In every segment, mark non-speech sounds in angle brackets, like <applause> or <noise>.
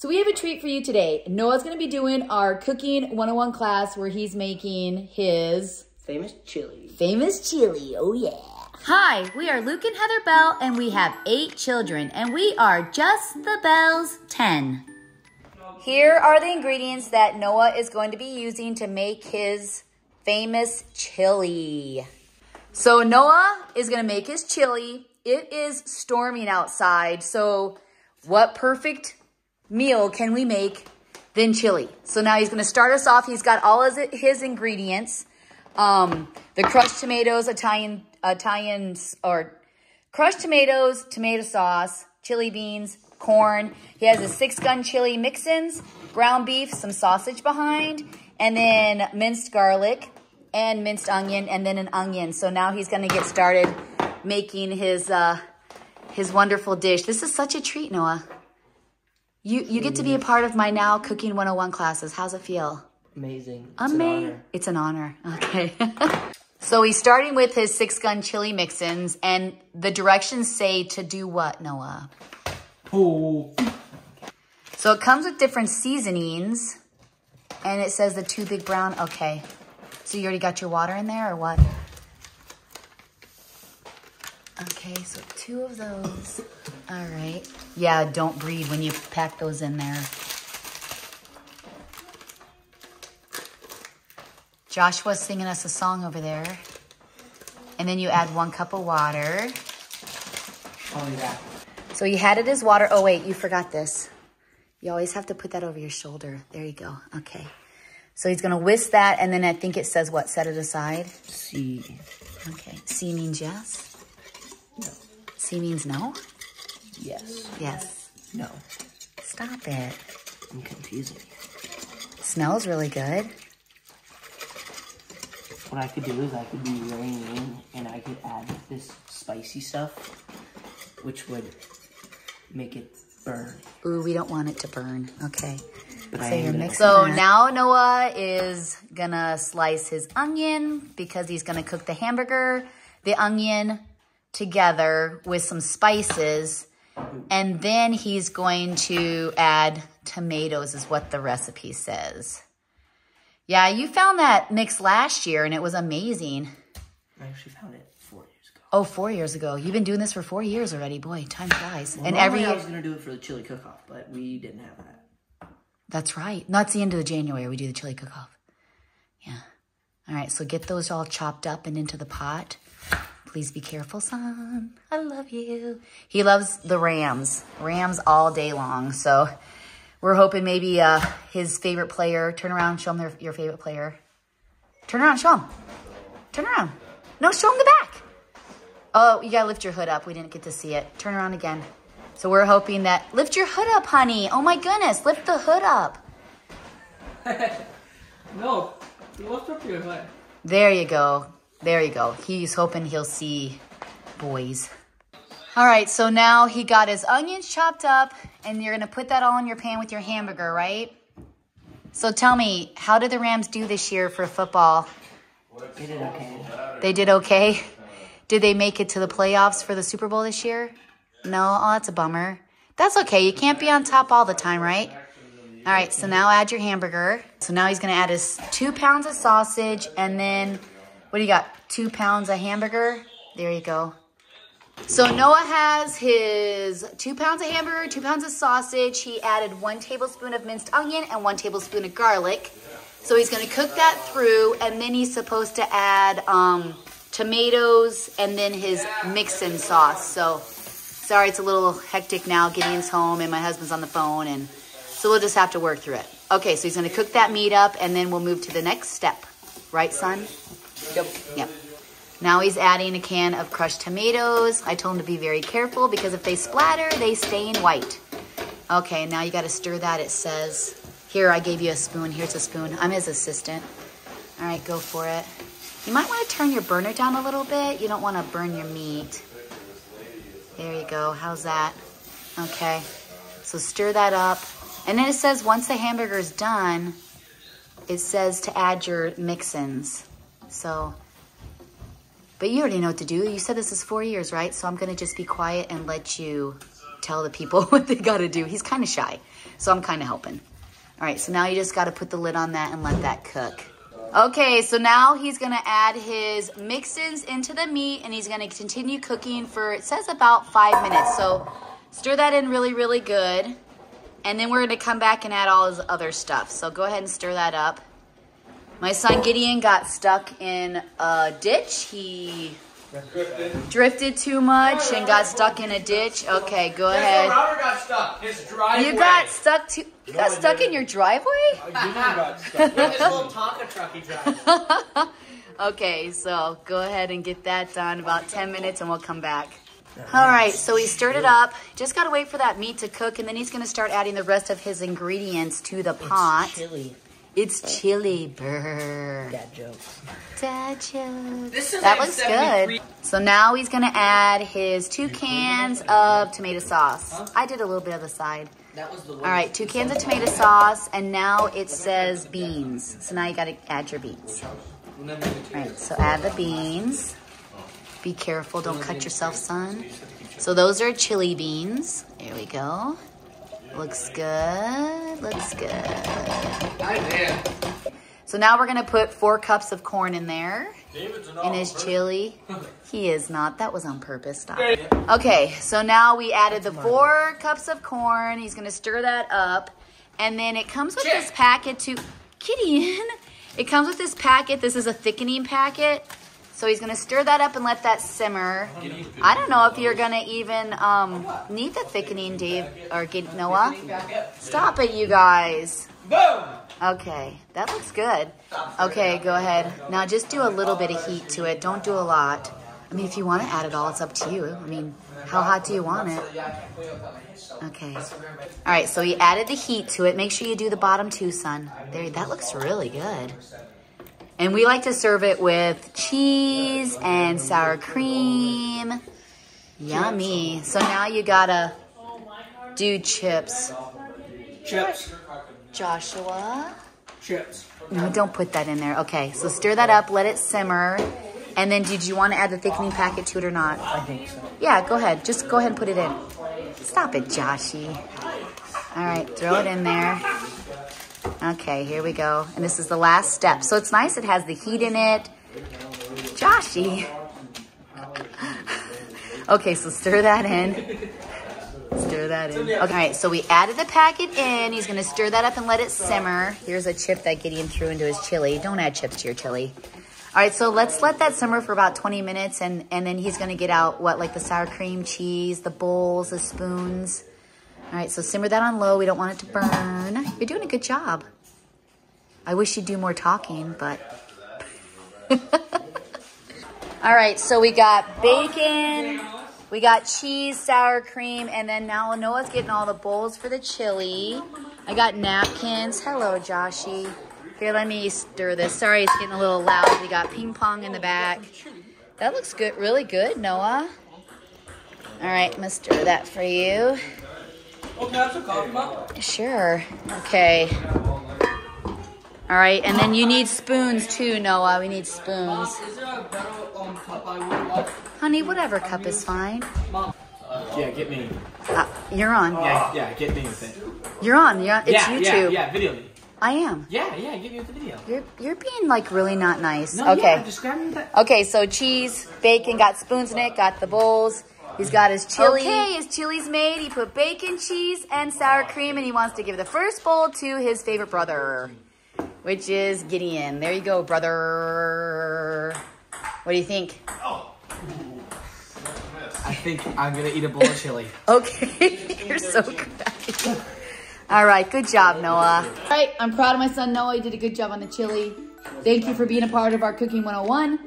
So we have a treat for you today. Noah's gonna be doing our cooking 101 class where he's making his Famous chili. famous chili. Oh yeah. Hi, we are Luke and Heather Bell and we have eight children and we are just the Bells 10. Here are the ingredients that Noah is going to be using to make his famous chili. So Noah is gonna make his chili. It is storming outside, so what perfect meal can we make than chili? So now he's gonna start us off. He's got all his, his ingredients. Um, the crushed tomatoes, Italian, Italian, or crushed tomatoes, tomato sauce, chili beans, corn. He has his six gun chili mix-ins, ground beef, some sausage behind, and then minced garlic and minced onion, and then an onion. So now he's gonna get started making his, uh, his wonderful dish. This is such a treat, Noah. You, you get to be a part of my now cooking 101 classes. How's it feel? Amazing. It's an Amazing. honor. It's an honor. Okay. <laughs> so he's starting with his six gun chili mix-ins and the directions say to do what, Noah? Oh. So it comes with different seasonings and it says the two big brown. Okay. So you already got your water in there or what? Okay, so two of those. All right. Yeah, don't breathe when you pack those in there. Joshua's singing us a song over there. And then you add one cup of water. Oh, yeah. So you had it as water. Oh, wait, you forgot this. You always have to put that over your shoulder. There you go. Okay. So he's going to whisk that, and then I think it says what? Set it aside. C. Okay. C means yes. No. C means no. Yes. Yes. No. Stop it. I'm confusing. Smells really good. What I could do is I could be reining in and I could add this spicy stuff, which would make it burn. Ooh, we don't want it to burn. Okay. But So you're mixing So now Noah is gonna slice his onion because he's gonna cook the hamburger, the onion together with some spices. And then he's going to add tomatoes is what the recipe says. Yeah, you found that mix last year and it was amazing. I actually found it four years ago. Oh, four years ago. You've been doing this for four years already. Boy, time flies. and Normally every I was gonna do it for the chili cook-off, but we didn't have that. That's right. That's the end of the January. We do the chili cook-off. Yeah. All right. So get those all chopped up and into the pot. Please be careful, son. I love you. He loves the Rams. Rams all day long. So we're hoping maybe uh, his favorite player. Turn around. Show him their, your favorite player. Turn around. Show him. Turn around. No, show him the back. Oh, you gotta lift your hood up. We didn't get to see it. Turn around again. So we're hoping that lift your hood up, honey. Oh my goodness, lift the hood up. <laughs> No, lift up your hood. There you go. There you go. He's hoping he'll see boys. All right, so now he got his onions chopped up, and you're gonna put that all in your pan with your hamburger, right? So tell me, how did the Rams do this year for football? They did okay. They did okay. Did they make it to the playoffs for the Super Bowl this year? No, oh, that's a bummer. That's okay. You can't be on top all the time, right? All right, so now add your hamburger. So now he's gonna add his two pounds of sausage and then, what do you got? Two pounds of hamburger? There you go. So Noah has his two pounds of hamburger, two pounds of sausage. He added one tablespoon of minced onion and one tablespoon of garlic. So he's gonna cook that through and then he's supposed to add um, tomatoes and then his mix-in sauce. So sorry, it's a little hectic now. Gideon's home and my husband's on the phone and so we'll just have to work through it. Okay, so he's gonna cook that meat up and then we'll move to the next step. Right, son? Yep. Yep. Now he's adding a can of crushed tomatoes. I told him to be very careful because if they splatter, they stain white. Okay, now you gotta stir that. It says, here, I gave you a spoon. Here's a spoon. I'm his assistant. All right, go for it. You might wanna turn your burner down a little bit. You don't wanna burn your meat. There you go. How's that? Okay. So stir that up. And then it says once the hamburger's done, it says to add your mix-ins. So, but you already know what to do. You said this is four years, right? So I'm gonna just be quiet and let you tell the people <laughs> what they gotta do. He's kind of shy, so I'm kind of helping. All right, so now you just gotta put the lid on that and let that cook. Okay, so now he's gonna add his mix-ins into the meat and he's gonna continue cooking for, it says about five minutes. So stir that in really, really good. And then we're gonna come back and add all his other stuff. So go ahead and stir that up. My son Gideon got stuck in a ditch. He drifted too much and got stuck in a ditch. Okay, go ahead. Robert got stuck. His driveway. You got stuck too. You got stuck in your driveway? With <laughs> his little Tonka truck he drives. <laughs> Okay, so go ahead and get that done. About 10 minutes and we'll come back. All right, so he stirred it up. Just got to wait for that meat to cook and then he's going to start adding the rest of his ingredients to the pot. It's Chili. It's chili burr. Dad jokes. Dad jokes. That like looks good. So now he's gonna add his two cans of tomato sauce. I did a little bit of the side. That was the All right, two cans of tomato sauce, and now it says beans. So now you gotta add your beans. All right, so add the beans. Be careful, don't cut yourself, son. So those are chili beans. There we go. Looks good, looks good. I did. So now we're gonna put four cups of corn in there. In his chili. <laughs> He is not. That was on purpose. Stop. Okay, so now we added the four cups of corn. He's gonna stir that up. And then it comes with this packet to Gideon. <laughs> It comes with this packet. This is a thickening packet. So he's gonna stir that up and let that simmer. I don't know if you're gonna even um, need the thickening, Dave or Gid- Noah. Stop it, you guys. Boom! Okay, that looks good. Okay, go ahead. Now just do a little bit of heat to it. Don't do a lot. I mean, if you want to add it all, it's up to you. I mean, how hot do you want it? Okay. All right, so you added the heat to it. Make sure you do the bottom too, son. There, that looks really good. And we like to serve it with cheese and sour cream. Yummy. So now you gotta do chips. Chips. Joshua. Chips. No, don't put that in there. Okay, so stir that up, let it simmer. And then did you want to add the thickening packet to it or not? I think so. Yeah, go ahead. Just go ahead and put it in. Stop it, Joshy. All right, throw it in there. Okay, here we go. And this is the last step. So it's nice. It has the heat in it. Joshy. <laughs> Okay, so stir that in. Stir that in. Okay, all right, so we added the packet in. He's gonna stir that up and let it simmer. Here's a chip that Gideon threw into his chili. Don't add chips to your chili. All right, so let's let that simmer for about 20 minutes and, and then he's gonna get out what, like the sour cream, cheese, the bowls, the spoons. All right, so simmer that on low. We don't want it to burn. You're doing a good job. I wish you'd do more talking, but. <laughs> All right, so we got bacon, we got cheese, sour cream, and then now Noah's getting all the bowls for the chili. I got napkins. Hello, Joshy. Here, let me stir this. Sorry, it's getting a little loud. We got ping pong in the back. That looks good, really good, Noah. All right, I'm gonna stir that for you. Sure. Okay. All right, and then you need spoons too, Noah. We need spoons. Is there a better um, cup I would like? Honey, whatever cup is fine. Yeah, get me. Uh, you're on. Yeah, yeah, get me with it. You're on. You're on. It's yeah, YouTube. yeah, yeah, video me. I am. Yeah, yeah, get me with the video. You're you're being like really not nice. No, okay. yeah, just grab that. Okay, so cheese, bacon, got spoons in it, got the bowls. He's got his chili. Okay, his chili's made. He put bacon, cheese, and sour cream, and he wants to give the first bowl to his favorite brother, which is Gideon. There you go, brother. What do you think? Oh. I think I'm gonna eat a bowl of chili. <laughs> Okay, <laughs> you're so crappy. All right, good job, Noah. All right, I'm proud of my son Noah. He did a good job on the chili. Thank you for being a part of our Cooking 101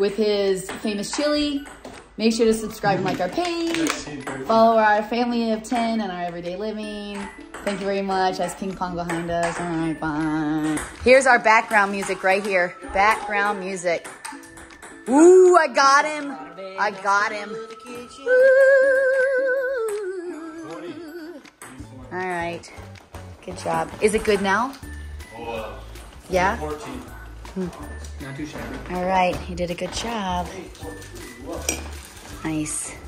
with his famous chili. Make sure to subscribe and like our page. Follow our family of 10 and our everyday living. Thank you very much. That's ping pong behind us. All right, bye. Here's our background music right here. Background music. Ooh, I got him. I got him. Ooh. All right. Good job. Is it good now? Yeah? Hmm. Not too shabby. All right. You did a good job. Nice.